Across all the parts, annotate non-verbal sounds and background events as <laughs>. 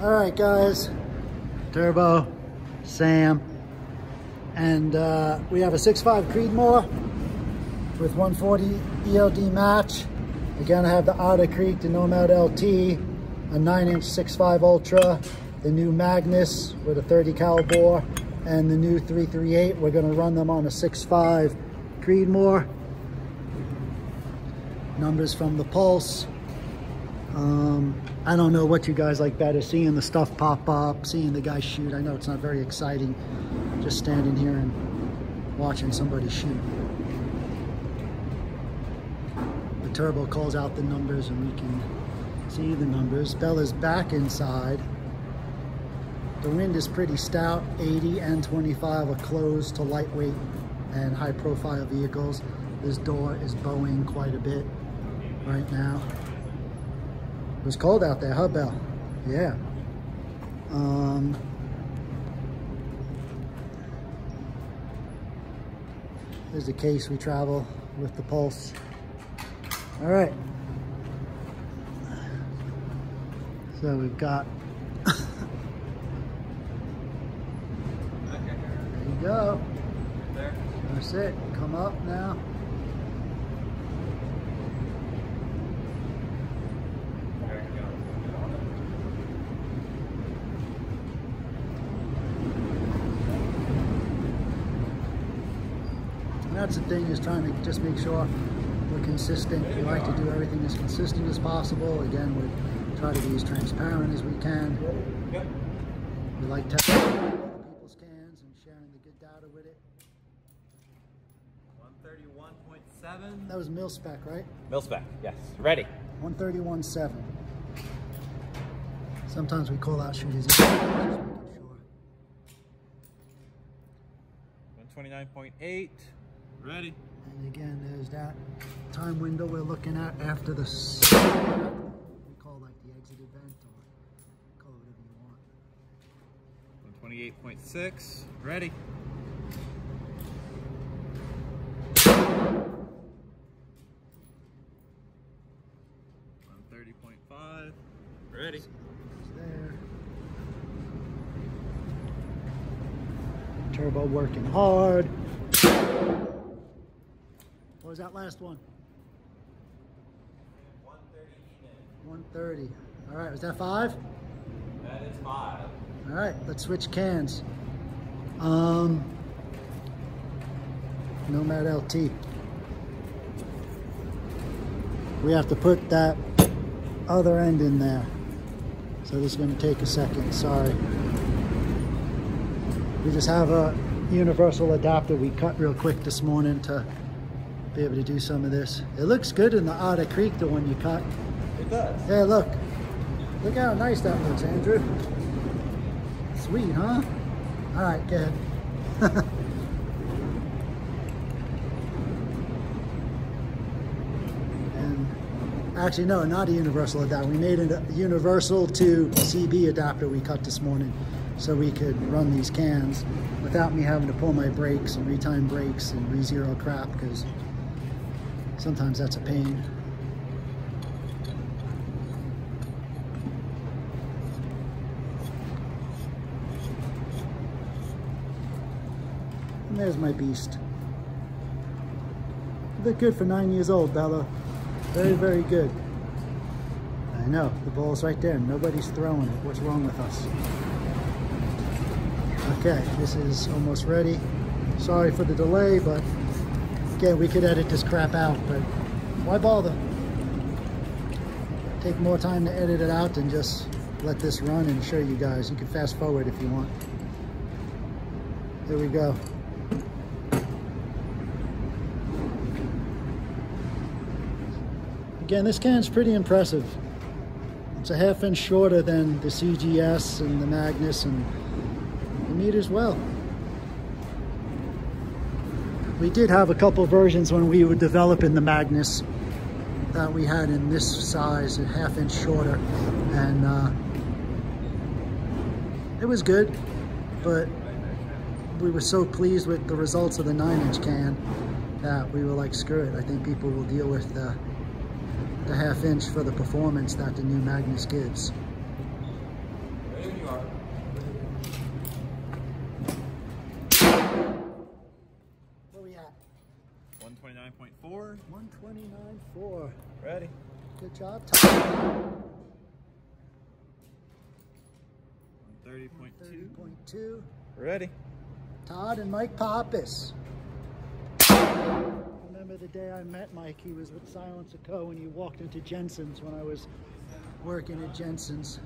All right, guys. Turbo, Sam, and uh, we have a 6.5 Creedmoor with 140 ELD match. Again, I have the Otter Creek, the Nomad LT, a 9-inch 6.5 Ultra, the new Magnus with a 30 cal bore, and the new 338. We're going to run them on a 6.5 Creedmoor. Numbers from the Pulse. Um, I don't know what you guys like better, seeing the stuff pop up, seeing the guy shoot. I know it's not very exciting, just standing here and watching somebody shoot. The turbo calls out the numbers and we can see the numbers. Bella's back inside. The wind is pretty stout, 80 and 25 are closed to lightweight and high profile vehicles. This door is bowing quite a bit right now. It was cold out there, huh, Bell? Yeah. Um, there's the case we travel with the Pulse. All right. So we've got, <laughs> there you go. That's it, come up now. And that's the thing is trying to just make sure we're consistent. We like to do everything as consistent as possible. Again, we try to be as transparent as we can. We like testing people's cans and sharing the good data with it. 131.7. That was mil spec, right? Mil spec, yes. Ready. 131.7. Sometimes we call out shooters. just making sure. 129.8. Ready. And again, there's that time window we're looking at after the s- we call like the exit event or call it whatever you want. 128.6. Ready. One thirty point five. Ready. It's there. Turbo working hard. Was that last one? One thirty even. 130. All right, was that five? That is five. All right, let's switch cans. Um, Nomad LT. We have to put that other end in there. So this is going to take a second, sorry. We just have a universal adapter we cut real quick this morning to be able to do some of this. It looks good in the Otter Creek, the one you cut. It does. Hey, look. Look how nice that looks, Andrew. Sweet, huh? All right, go ahead. <laughs> and actually, no, not a universal adapter. We made a universal to CB adapter we cut this morning so we could run these cans without me having to pull my brakes and retime brakes and re-zero crap because sometimes that's a pain. And there's my beast. Look good for nine years old, Bella. Very, very good. I know, the ball's right there. Nobody's throwing it. What's wrong with us? Okay, this is almost ready. Sorry for the delay, but again, we could edit this crap out, but why bother? Take more time to edit it out than just let this run and show you guys. You can fast forward if you want. There we go. Again, this can's pretty impressive. It's a half inch shorter than the CGS and the Magnus and the meters well. We did have a couple versions when we were developing the Magnus that we had in this size, a half inch shorter. And uh, it was good, but we were so pleased with the results of the nine inch can that we were like, screw it. I think people will deal with the, the half inch for the performance that the new Magnus gives. you are. Where we at? 129.4. 129.4. Ready. Good job, Todd. 130.2. 30.2. Ready. Todd and Mike Pappas. Remember the day I met Mike? He was with Silence Co. when he walked into Jensen's when I was working at Jensen's.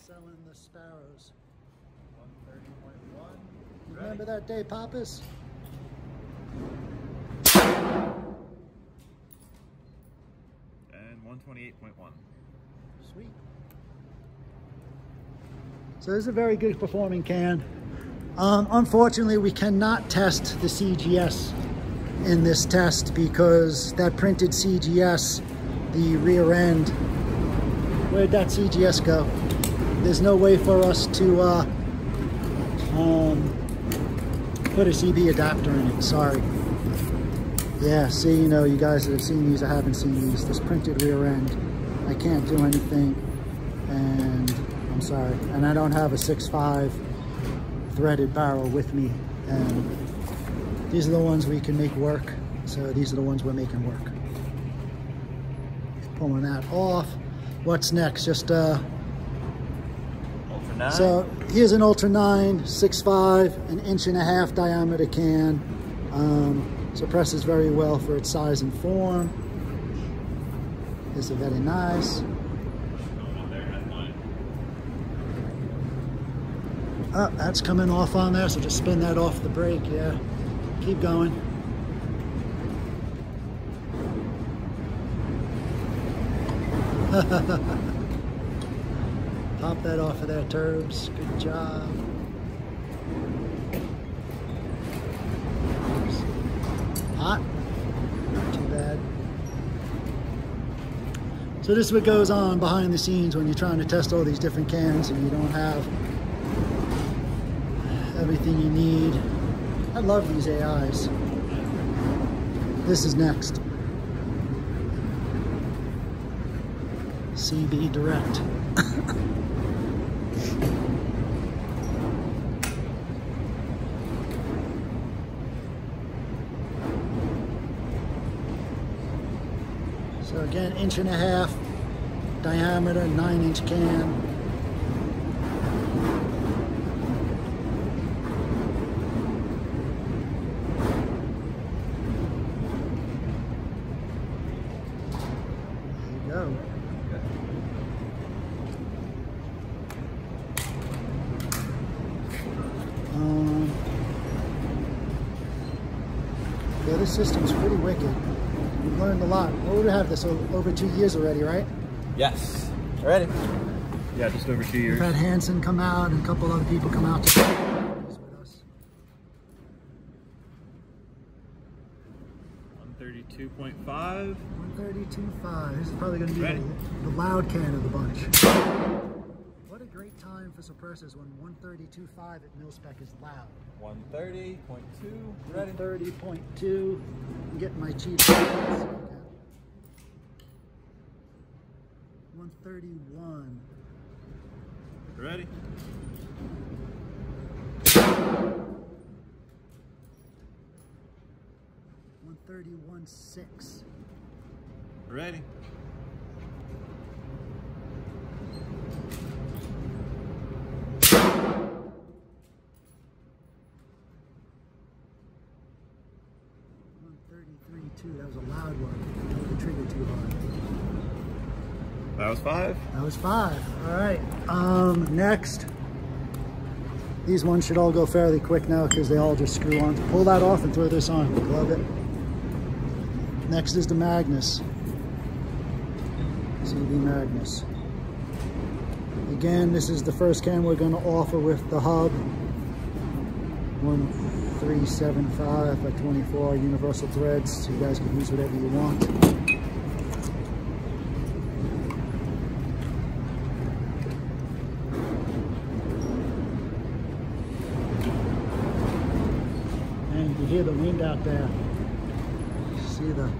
Selling the sparrows. 130.1. Remember that day, Pappas? And 128.1. Sweet. So this is a very good performing can. Um, unfortunately, we cannot test the CGS in this test because that printed CGS, the rear end, where'd that CGS go? There's no way for us to uh, um, put a CB adapter in it, sorry. Yeah, see, you know, you guys that have seen these, I haven't seen these, this printed rear end. I can't do anything, and I'm sorry. And I don't have a 6.5 threaded barrel with me, and these are the ones we can make work. So these are the ones we're making work. Pulling that off. What's next? Just uh, Ultra 9. so here's an Ultra 9, 6.5, an inch and a half diameter can. Um, suppresses very well for its size and form. This is very nice. Oh, that's coming off on there, so just spin that off the brake, yeah. Keep going. <laughs> Pop that off of there, turbs. Good job. Hot. Not too bad. So this is what goes on behind the scenes when you're trying to test all these different cans and you don't have everything you need. I love these AIs. This is next. CB Direct. So again, inch and a half diameter, nine inch can. There you go. Um, yeah, this system's pretty wicked. We've learned a lot. Well, we have this over two years already, right? Yes. Ready. Yeah, just over two We've years. had Hanson come out and a couple other people come out to practice with us. 132.5. 132.5. This is probably going to be the, the loud can of the bunch. Great time for suppressors when 132.5 at mil-spec is loud. 130.2. Ready. 130.2. I'm getting my cheap. 131. Ready. One thirty-one six. Ready. One two. That was a loud one. The trigger too hard. That was five. That was five. All right. Um, next. These ones should all go fairly quick now because they all just screw on. Pull that off and throw this on. Love it. Next is the Magnus. CB Magnus. Again, this is the first can we're going to offer with the hub. 1375 by 24 universal threads. So you guys can use whatever you want. And you hear the wind out there. See the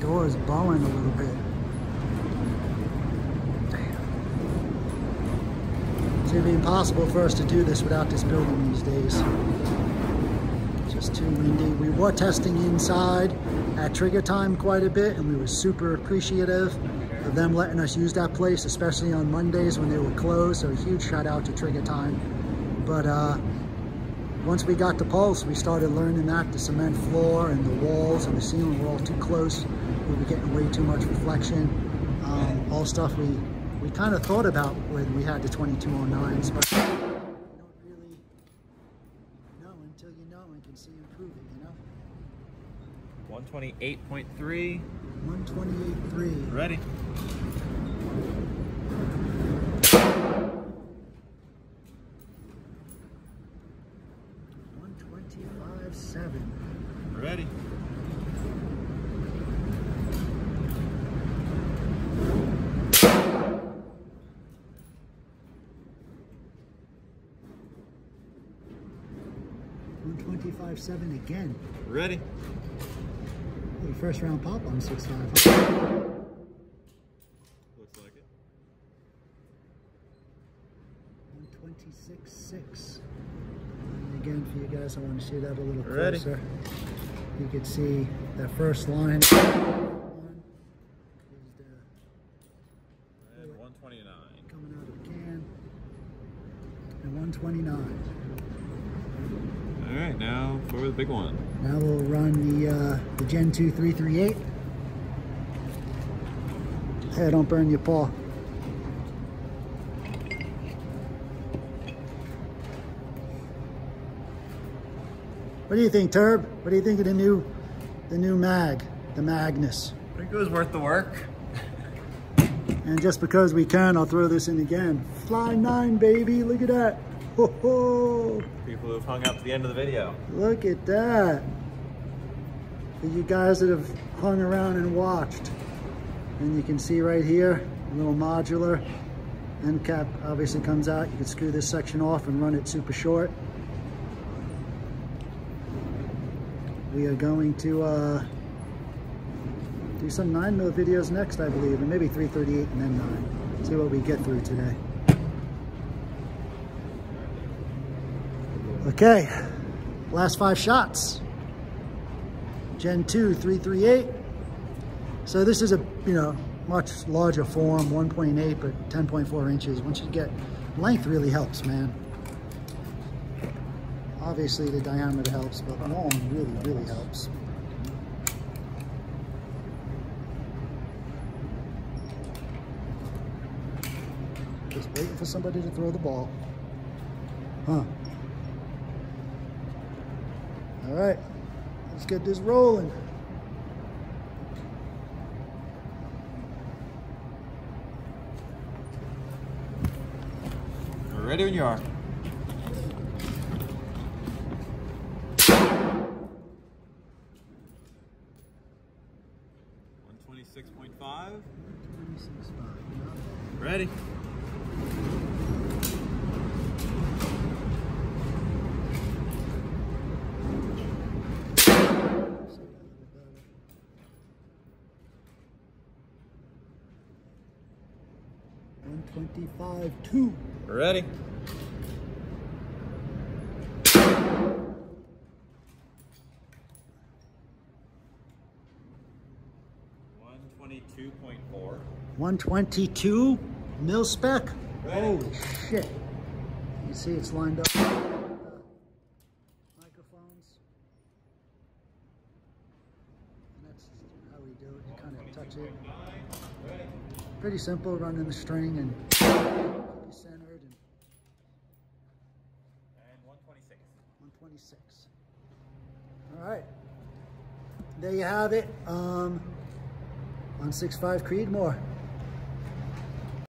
door is bowing a little bit. It's gonna be impossible for us to do this without this building these days. Just too windy. We were testing inside at Trigger Time quite a bit and we were super appreciative of them letting us use that place, especially on Mondays when they were closed. So a huge shout out to Trigger Time. But uh, once we got to Pulse, we started learning that the cement floor and the walls and the ceiling were all too close. We were getting way too much reflection. Um, all stuff we, we kind of thought about when we had the 2209s, but you don't really know until you know and can see improving, you know? 128.3. 128.3. Ready. One twenty-five seven. Ready. One seven again. Ready. First round pop on six five. Looks like it. One six. Again, for you guys, I want to see that a little Ready. closer. You can see that first line. One is the And 129. coming out of the can. And 129. All right, now for the big one. Now we'll run the uh, the Gen 2 338. Hey, don't burn your paw. What do you think, Turb? What do you think of the new the new mag, the Magnus? I think it was worth the work. And just because we can, I'll throw this in again. Fly 9, baby. Look at that. Ho, ho. People who have hung out to the end of the video. Look at that. For you guys that have hung around and watched. And you can see right here, a little modular end cap obviously comes out. You can screw this section off and run it super short. We are going to uh, do some 9 mil videos next, I believe, and maybe 338 and then 9. See what we get through today. Okay, last five shots. Gen 2 338. So this is a, you know, much larger form, 1.8 but 10.4 inches. Once you get, length really helps, man. Obviously the diameter helps, but long really, really helps. Just waiting for somebody to throw the ball. Huh. All right, let's get this rolling. Ready when you are. One twenty-six point five. 26.5. Ready. One twenty-five two. Ready. One twenty-two point four. One twenty-two mil spec. Ready. Holy shit! You see, it's lined up. with the Microphones. And that's how we do it. You kind of touch it. Ready. Pretty simple, running the string and centered and And one twenty-six. 126. All right. There you have it. Um, on 6.5 Creedmoor.